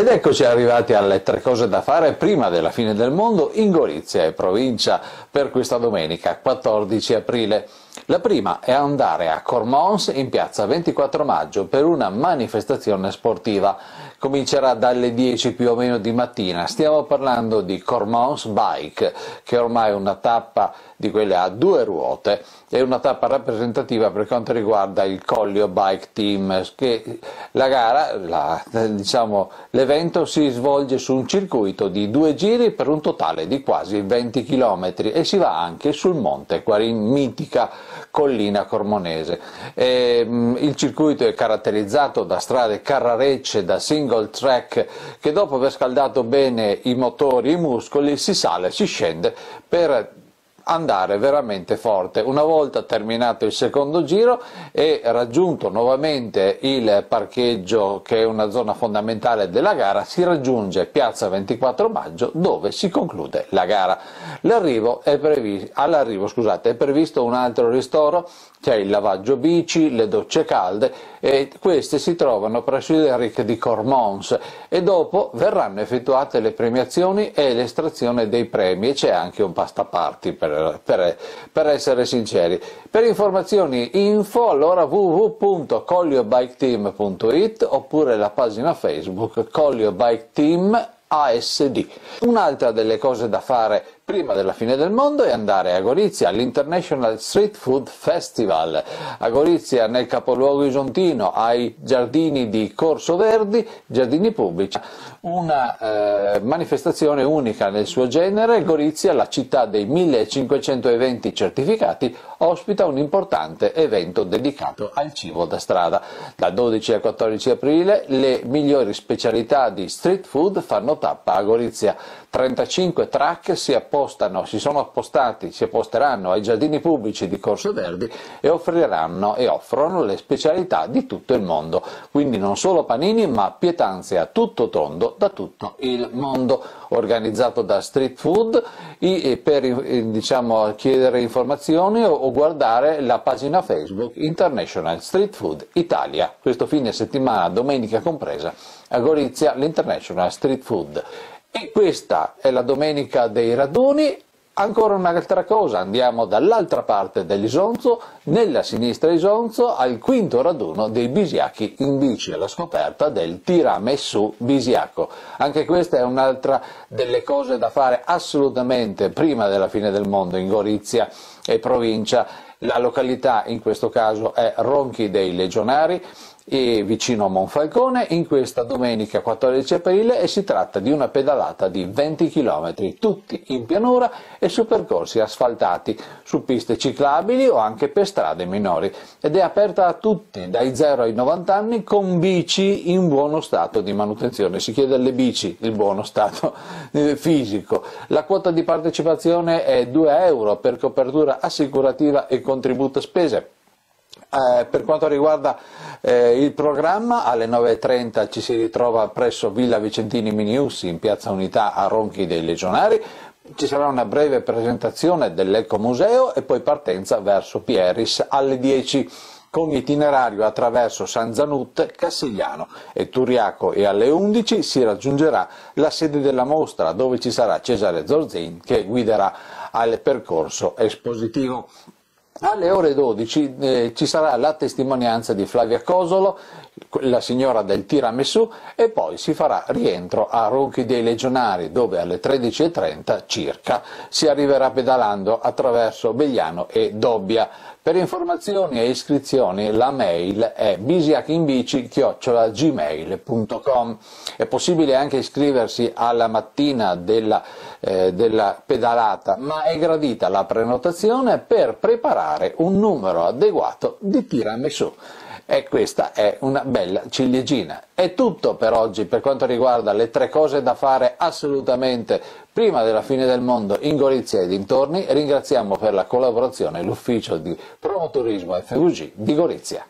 Ed eccoci arrivati alle tre cose da fare prima della fine del mondo in Gorizia e provincia per questa domenica 14 aprile. La prima è andare a Cormons in piazza 24 maggio per una manifestazione sportiva. Comincerà dalle 10 più o meno di mattina. Stiamo parlando di Cormons Bike, che ormai è una tappa di quelle a due ruote e una tappa rappresentativa per quanto riguarda il Collio Bike Team, che la gara, la, diciamo, l'evento si svolge su un circuito di due giri per un totale di quasi 20 km e si va anche sul monte Quarin, mitica collina cormonese. E, mh, il circuito è caratterizzato da strade carrarecce, da single track, che dopo aver scaldato bene i motori e i muscoli si sale, si scende per andare veramente forte. Una volta terminato il secondo giro e raggiunto nuovamente il parcheggio che è una zona fondamentale della gara, si raggiunge piazza 24 maggio dove si conclude la gara. È, previsto, è previsto un altro ristoro, c'è il lavaggio bici, le docce calde e queste si trovano presso il RIC di Cormons e dopo verranno effettuate le premiazioni e l'estrazione dei premi e c'è anche un pasta party per per, per, essere sinceri. Per informazioni info allora www.colliobiketeam.it oppure la pagina Facebook Collio Team ASD. Un'altra delle cose da fare prima della fine del mondo è andare a Gorizia all'International Street Food Festival. A Gorizia, nel capoluogo isontino, ai giardini di Corso Verdi, giardini pubblici, una eh, manifestazione unica nel suo genere. Gorizia, la città dei 1500 eventi certificati, ospita un importante evento dedicato al cibo da strada. Dal 12 al 14 aprile le migliori specialità di street food fanno tappa a Gorizia. 35 track si, appostano, si sono appostati, si apposteranno ai giardini pubblici di Corso Verdi e offriranno e offrono le specialità di tutto il mondo. Quindi non solo panini ma pietanze a tutto tondo da tutto il mondo. Organizzato da Street Food per diciamo, chiedere informazioni o guardare la pagina Facebook International Street Food Italia. Questo fine settimana, domenica compresa, a Gorizia l'International Street Food. E questa è la domenica dei raduni. Ancora un'altra cosa, andiamo dall'altra parte dell'Isonzo, nella sinistra Isonzo, al quinto raduno dei bisiacchi in bici alla scoperta del tiramisù bisiacco. Anche questa è un'altra delle cose da fare assolutamente prima della fine del mondo in Gorizia e provincia. La località in questo caso è Ronchi dei Legionari, vicino a Monfalcone in questa domenica 14 aprile e si tratta di una pedalata di 20 km, tutti in pianura e su percorsi asfaltati, su piste ciclabili o anche per strade minori ed è aperta a tutti dai 0 ai 90 anni con bici in buono stato di manutenzione. Si chiede alle bici il buono stato eh, fisico. La quota di partecipazione è 2 euro per copertura assicurativa e contributo spese. Eh, per quanto riguarda eh, il programma, alle 9.30 ci si ritrova presso Villa Vicentini Miniussi in Piazza Unità a Ronchi dei Legionari. Ci sarà una breve presentazione dell'Ecomuseo e poi partenza verso Pieris alle 10 con itinerario attraverso San Zanut, Cassigliano e Turiaco e alle 11 si raggiungerà la sede della mostra dove ci sarà Cesare Zorzin che guiderà al percorso espositivo. Alle ore 12 eh, ci sarà la testimonianza di Flavia Cosolo, la signora del tiramisù, e poi si farà rientro a Ronchi dei Legionari, dove alle 13.30 circa si arriverà pedalando attraverso Begliano e Dobbia. Per informazioni e iscrizioni la mail è bisiachinbici.gmail.com È possibile anche iscriversi alla mattina della, eh, della pedalata, ma è gradita la prenotazione per preparare un numero adeguato di tiramisù. E questa è una bella ciliegina. È tutto per oggi per quanto riguarda le tre cose da fare assolutamente prima della fine del mondo in Gorizia e dintorni. Ringraziamo per la collaborazione l'ufficio di promoturismo FVG di Gorizia.